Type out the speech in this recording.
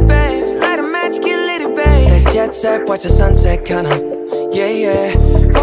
it, babe. Light a match, get lit, babe. That jet set, watch the sunset, kinda. Yeah, yeah